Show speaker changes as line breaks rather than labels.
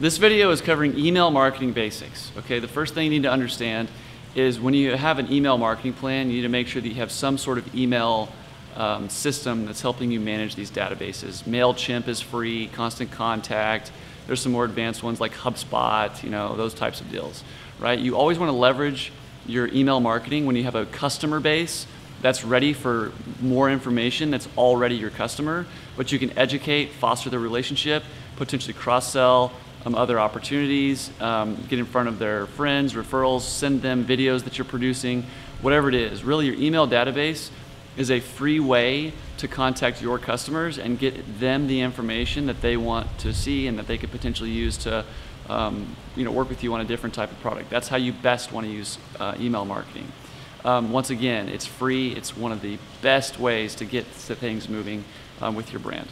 This video is covering email marketing basics. Okay, the first thing you need to understand is when you have an email marketing plan, you need to make sure that you have some sort of email um, system that's helping you manage these databases. MailChimp is free, Constant Contact. There's some more advanced ones like HubSpot, you know, those types of deals, right? You always want to leverage your email marketing when you have a customer base that's ready for more information that's already your customer, but you can educate, foster the relationship, potentially cross-sell, um, other opportunities, um, get in front of their friends, referrals, send them videos that you're producing, whatever it is. Really, your email database is a free way to contact your customers and get them the information that they want to see and that they could potentially use to um, you know, work with you on a different type of product. That's how you best want to use uh, email marketing. Um, once again, it's free. It's one of the best ways to get things moving um, with your brand.